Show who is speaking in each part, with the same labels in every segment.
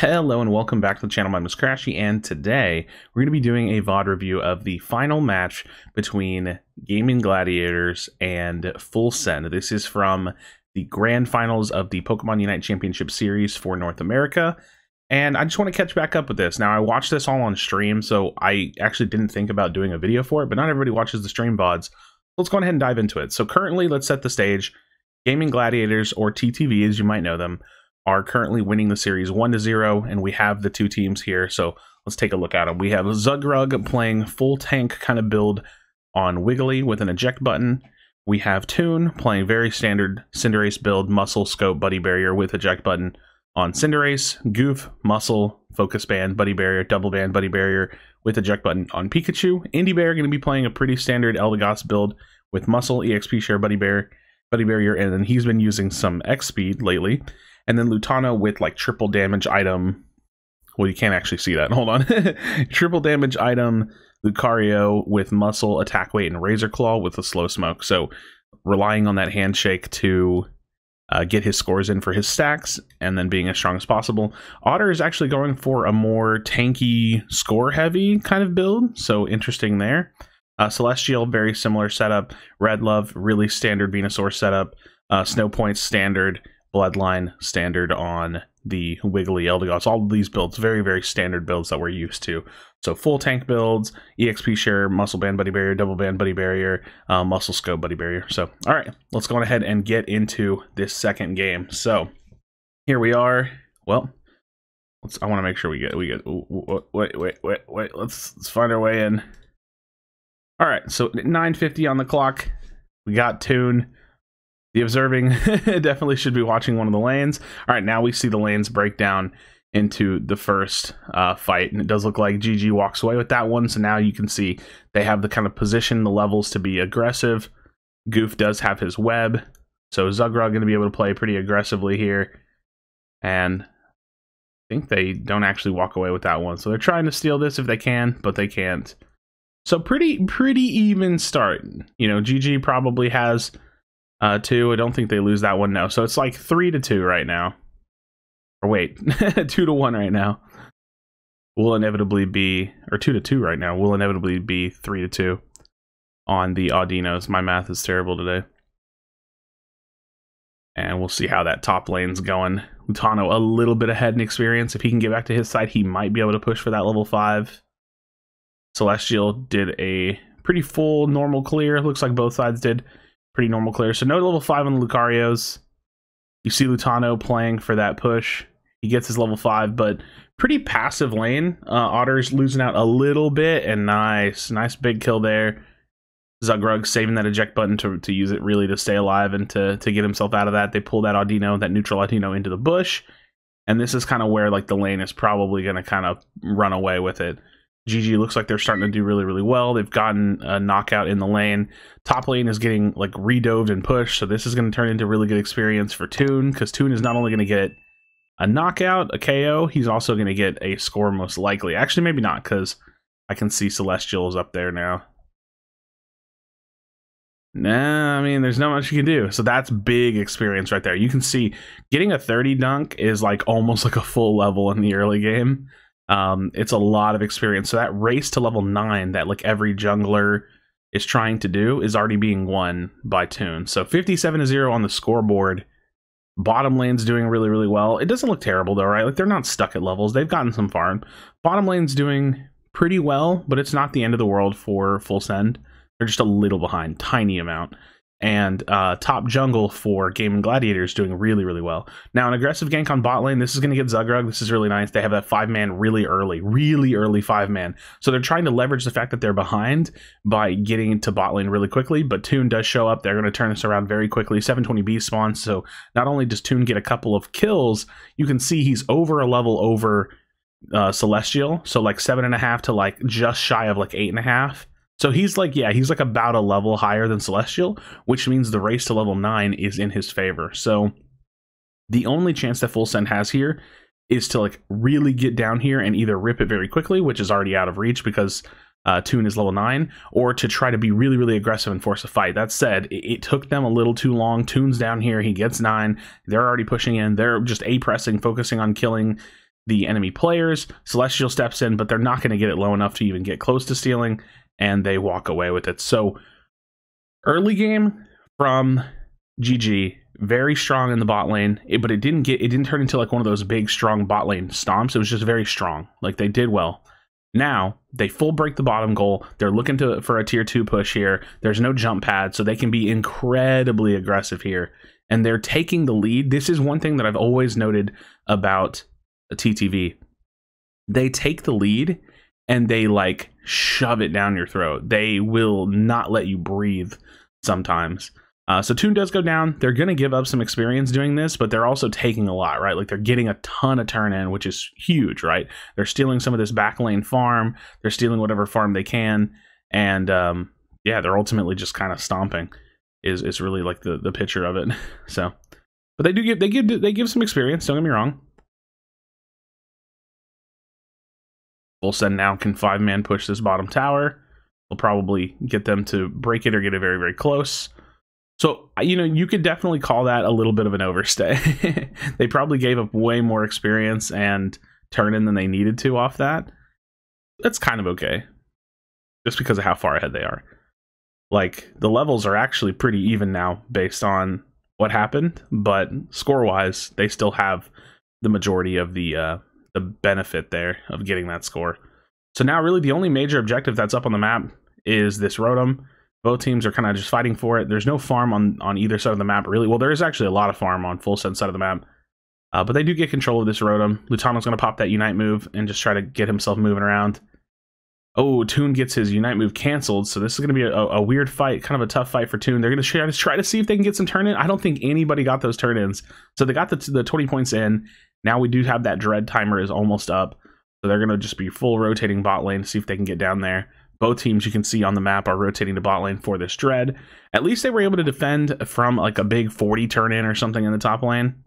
Speaker 1: Hello and welcome back to the channel. My name is Krashy, and today we're going to be doing a VOD review of the final match between Gaimin Gladiators and Full Send. This is from the grand finals of the Pokemon Unite Championship Series for North America. And I just want to catch back up with this. Now, I watched this all on stream, so I actually didn't think about doing a video for it, but not everybody watches the stream VODs. Let's go ahead and dive into it. So currently, let's set the stage. Gaimin Gladiators, or TTV as you might know them, are currently winning the series 1 to 0 and we have the two teams here. So let's take a look at them we have zugrug playing full tank kind of build on wiggly with an eject button. We have Toon playing very standard Cinderace build muscle scope buddy barrier with eject button on Cinderace. Goof muscle focus band buddy barrier double band buddy barrier with eject button on pikachu. Indy bear going to be playing a pretty standard eldegoss build with muscle exp share buddy bear buddy barrier and then he's been using some x speed lately and then Lutano with like triple damage item. Well, you can't actually see that. Hold on. triple damage item Lucario with muscle, attack weight, and razor claw with a slow smoke. So relying on that handshake to uh, get his scores in for his stacks and then being as strong as possible. Otter is actually going for a more tanky, score heavy kind of build. So interesting there. Uh, Celestial, very similar setup. Red Love, really standard Venusaur setup. Uh, Snow Points, standard. Bloodline standard on the Wiggly Eldegoss. All these builds, very, very standard builds that we're used to. So full tank builds, EXP share, muscle band buddy barrier, double band buddy barrier, uh, muscle scope buddy barrier. So, all right, let's go ahead and get into this second game. So here we are. Well, let's, I want to make sure we get, we get, wait, wait, wait, wait, let's, let's find our way in. All right, so 950 on the clock. We got Toon. The observing definitely should be watching one of the lanes. All right, now we see the lanes break down into the first uh, fight, and it does look like GG walks away with that one. So now you can see they have the kind of position, the levels to be aggressive. Goof does have his web, so Zugrug going to be able to play pretty aggressively here, and I think they don't actually walk away with that one. So they're trying to steal this if they can, but they can't. So pretty pretty even start. You know, GG probably has uh, two. I don't think they lose that one now. So it's like three to two right now. Or wait, two to one right now. Will inevitably be, or two to two right now. Will inevitably be three to two on the Audinos. My math is terrible today. And we'll see how that top lane's going. Lutano a little bit ahead in experience. If he can get back to his side, he might be able to push for that level five. Celestial did a pretty full normal clear. Looks like both sides did pretty normal clear. So no level 5 on Lucarios. You see Lutano playing for that push. He gets his level 5, but pretty passive lane. Uh, Otter's losing out a little bit, and nice. Nice big kill there. Zugrug saving that eject button to, to use it really to stay alive and to, to get himself out of that. They pull that Audino, that neutral Audino into the bush. And this is kind of where like the lane is probably going to kind of run away with it. GG looks like they're starting to do really, really well. They've gotten a knockout in the lane. Top lane is getting like redoved and pushed, so this is going to turn into really good experience for Toon because Toon is not only going to get a knockout, a KO, he's also going to get a score most likely. Actually, maybe not because I can see Celestials up there now. Nah, I mean, there's not much you can do. So that's big experience right there. You can see getting a 30 dunk is like almost like a full level in the early game. Um, it's a lot of experience. So that race to level nine that like every jungler is trying to do is already being won by Toon. So 57 to 0 on the scoreboard. Bottom lane's doing really, really well. It doesn't look terrible though, right? Like they're not stuck at levels. They've gotten some farm. Bottom lane's doing pretty well, but it's not the end of the world for full send. They're just a little behind, tiny amount and uh, top jungle for Game Gaimin Gladiators doing really, really well. Now, an aggressive gank on bot lane, this is going to get Zugrug. This is really nice. They have that five man really early, really early five man. So they're trying to leverage the fact that they're behind by getting into bot lane really quickly. But Toon does show up. They're going to turn this around very quickly. 720B spawns. So not only does Toon get a couple of kills, you can see he's over a level over uh, Celestial. So like seven and a half to like just shy of like eight and a half so he's like, yeah, he's like about a level higher than Celestial, which means the race to level 9 is in his favor. So the only chance that Full Send has here is to like really get down here and either rip it very quickly, which is already out of reach because uh, Toon is level 9, or to try to be really, really aggressive and force a fight. That said, it, it, took them a little too long. Toon's down here, he gets 9, they're already pushing in, they're just A-pressing, focusing on killing the enemy players. Celestial steps in, but they're not going to get it low enough to even get close to stealing, and they walk away with it. So early game from GG, very strong in the bot lane, but it didn't get it didn't turn into like one of those big strong bot lane stomps. It was just very strong. Like they did well. Now they full break the bottom goal. They're looking to for a tier two push here. There's no jump pad, so they can be incredibly aggressive here. And they're taking the lead. This is one thing that I've always noted about a TTV. They take the lead and they like shove it down your throat. They will not let you breathe sometimes. Uh, so Toon does go down. They're going to give up some experience doing this, but they're also taking a lot, right? Like they're getting a ton of turn in, which is huge, right? They're stealing some of this back lane farm. They're stealing whatever farm they can, and um, yeah, they're ultimately just kind of stomping. Is is really like the the picture of it. So, but they do give they give they give some experience. Don't get me wrong. Full Send now can five man push this bottom tower. We'll probably get them to break it or get it very very close. So, you know, you could definitely call that a little bit of an overstay. they probably gave up way more experience and turn in than they needed to off that. That's kind of okay. Just because of how far ahead they are. Like, the levels are actually pretty even now based on what happened, but score wise, they still have the majority of the uh, the benefit there of getting that score. So now, really, the only major objective that's up on the map is this Rotom both teams are kind of just fighting for it. There's no farm on, on either side of the map, really. Well, there is actually a lot of farm on full send side of the map. Uh, but they do get control of this Rotom. Lutano's going to pop that Unite move and just try to get himself moving around. Oh, Toon gets his Unite move canceled, so this is going to be a, a, weird fight, kind of a tough fight for Toon. They're going to try, try to see if they can get some turn in. I don't think anybody got those turn ins. So they got the, the 20 points in. Now we do have that Dread timer is almost up. So they're going to just be full rotating bot lane see if they can get down there both teams you can see on the map are rotating to bot lane for this dread. At least they were able to defend from like a big 40 turn in or something in the top lane.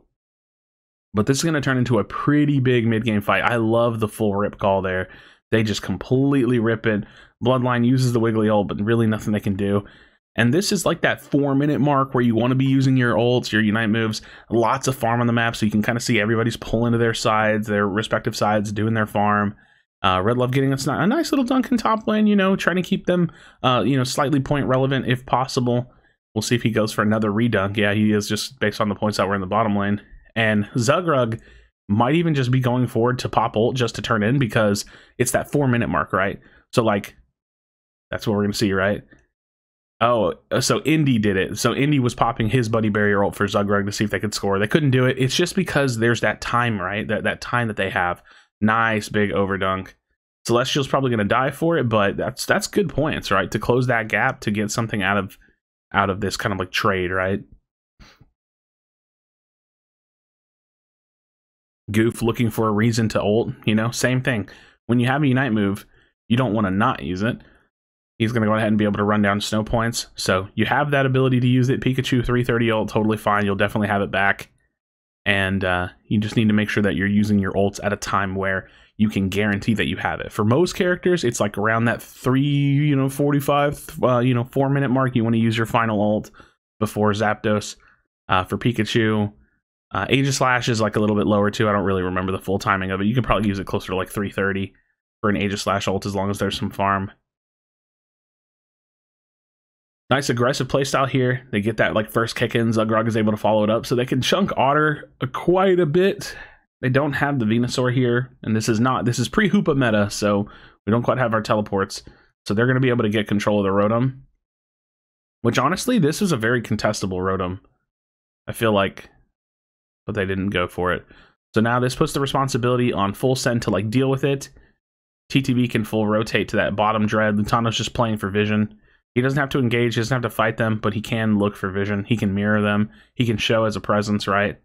Speaker 1: But this is going to turn into a pretty big mid game fight. I love the full rip call there. They just completely rip it. Bloodline uses the wiggly ult, but really nothing they can do. And this is like that four minute mark where you want to be using your ults, your unite moves, lots of farm on the map so you can kind of see everybody's pulling to their sides, their respective sides, doing their farm. Uh, Red Love getting a nice little dunk in top lane, you know, trying to keep them, uh, you know, slightly point relevant if possible. We'll see if he goes for another redunk. Yeah, he is just based on the points that were in the bottom lane. And Zugrug might even just be going forward to pop ult just to turn in because it's that four minute mark, right? So, like, that's what we're going to see, right? Oh, uh, so Indy did it. So Indy was popping his buddy barrier ult for Zugrug to see if they could score. They couldn't do it. It's just because there's that time, right? That that time that they have. Nice big overdunk. Celestial's probably going to die for it, but that's that's good points, right? To close that gap to get something out of out of this kind of like trade, right? Goof looking for a reason to ult, you know, same thing. When you have a unite move, you don't want to not use it. He's going to go ahead and be able to run down snow points. So you have that ability to use it. Pikachu 330 ult, totally fine. You'll definitely have it back and uh, you just need to make sure that you're using your ults at a time where you can guarantee that you have it. For most characters, it's like around that three, you know, 45, uh, you know, four minute mark. You want to use your final ult before Zapdos. Uh, for Pikachu, uh, Aegislash is like a little bit lower too. I don't really remember the full timing of it. You can probably use it closer to like 330 for an Aegislash ult as long as there's some farm. Nice aggressive playstyle here. They get that like first kick in. Zugrug is able to follow it up. So they can chunk Otter uh, quite a bit. They don't have the Venusaur here. And this is not, this is pre-Hoopa meta. So we don't quite have our teleports. So they're going to be able to get control of the Rotom. Which honestly, this is a very contestable Rotom. I feel like, but they didn't go for it. So now this puts the responsibility on Full Send to like deal with it. TTV can full rotate to that bottom dread. Lutano's just playing for vision. He doesn't have to engage, he doesn't have to fight them, but he can look for vision. He can mirror them. He can show as a presence, right?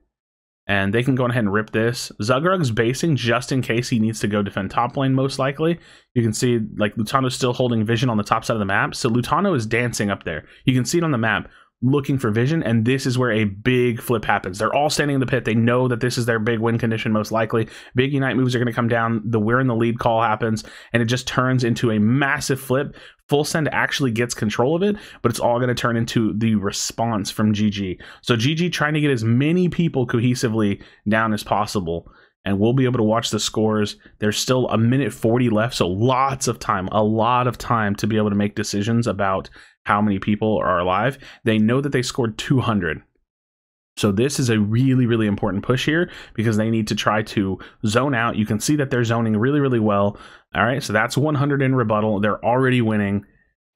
Speaker 1: And they can go ahead and rip this. Zugrug's basing just in case he needs to go defend top lane, most likely. You can see, like, Lutano's still holding vision on the top side of the map. So Lutano is dancing up there. You can see it on the map looking for vision, and this is where a big flip happens. They're all standing in the pit. They know that this is their big win condition, most likely. Big Unite moves are going to come down. The we're in the lead call happens, and it just turns into a massive flip. Full Send actually gets control of it, but it's all going to turn into the response from GG. So GG trying to get as many people cohesively down as possible. and we'll be able to watch the scores. There's still a minute 40 left, so lots of time, a lot of time to be able to make decisions about how many people are alive. They know that they scored 200. So this is a really, really important push here because they need to try to zone out. You can see that they're zoning really, really well. All right, so that's 100 in rebuttal. They're already winning,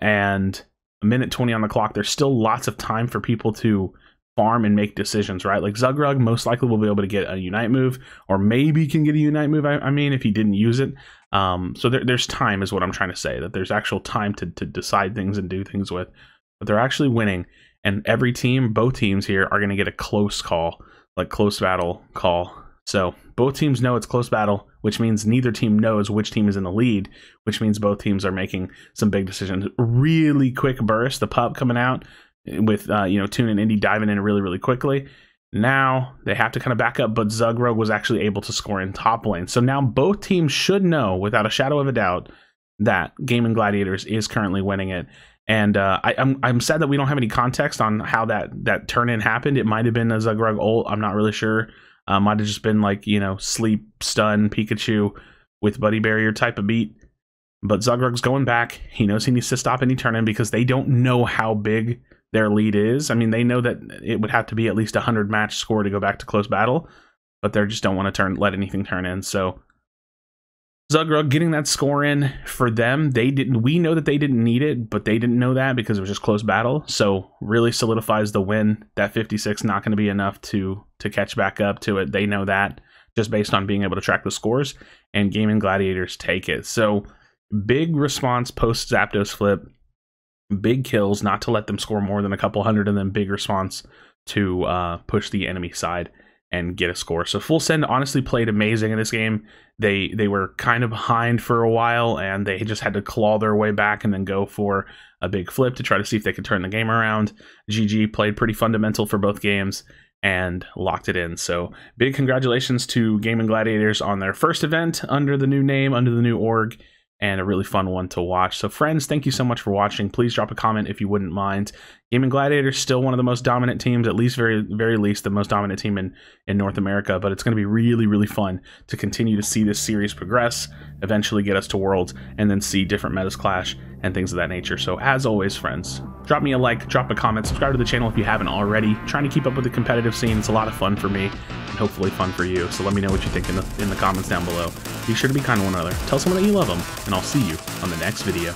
Speaker 1: and a minute 20 on the clock. There's still lots of time for people to farm and make decisions, right? Like Zugrug most likely will be able to get a Unite move, or maybe can get a Unite move, I, I mean, if he didn't use it. Um, so there, there's time, is what I'm trying to say, that there's actual time to, to decide things and do things with. But they're actually winning, and every team, both teams here, are going to get a close call, like close battle call. So both teams know it's close battle, which means neither team knows which team is in the lead, which means both teams are making some big decisions. Really quick burst, the pup coming out with uh, you know Toon and Indy diving in really really quickly. Now they have to kind of back up, but Zugrug was actually able to score in top lane. So now both teams should know without a shadow of a doubt that Gaimin Gladiators is currently winning it. And uh, I, am I'm, I'm sad that we don't have any context on how that that turn in happened. It might have been a Zugrug ult. I'm not really sure. Uh, might have just been like you know sleep stun Pikachu with Buddy Barrier type of beat. But Zugrug's going back. He knows he needs to stop any turn in because they don't know how big their lead is. I mean, they know that it would have to be at least a hundred match score to go back to close battle, but they just don't want to turn let anything turn in. So Zugrug getting that score in for them, they didn't. We know that they didn't need it, but they didn't know that because it was just close battle. So really solidifies the win. That 56 not going to be enough to to catch back up to it. They know that just based on being able to track the scores. And Gaimin Gladiators take it. So big response post Zapdos flip big kills, not to let them score more than a couple hundred, and then big response to uh, push the enemy side and get a score. So Full Send honestly played amazing in this game. They they were kind of behind for a while, and they just had to claw their way back and then go for a big flip to try to see if they could turn the game around. GG played pretty fundamental for both games and locked it in. So big congratulations to Gaimin Gladiators on their first event under the new name, under the new org and a really fun one to watch. So, friends, thank you so much for watching. Please drop a comment if you wouldn't mind. Gaimin Gladiators still one of the most dominant teams, at least very very least the most dominant team in in North America. But it's going to be really really fun to continue to see this series progress, eventually get us to Worlds, and then see different metas clash and things of that nature. So, as always, friends, drop me a like, drop a comment, subscribe to the channel if you haven't already. trying to keep up with the competitive scene. It's a lot of fun for me and hopefully fun for you. So let me know what you think in the, in the comments down below. Be sure to be kind to one another. Tell someone that you love them, and I'll see you on the next video.